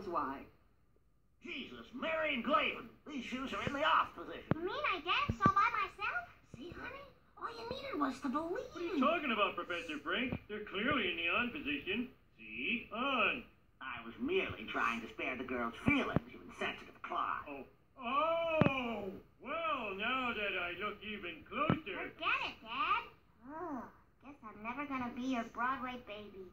knows why. Jesus, Mary and Glavin, these shoes are in the off position. You mean I danced all by myself? See, honey? All you needed was to believe. What are you talking about, Professor Frink? They're clearly in the on position. See? On. I was merely trying to spare the girl's feelings, you insensitive clod. Oh. Oh! Well, now that I look even closer. Forget it, Dad. Oh, guess I'm never gonna be your Broadway baby.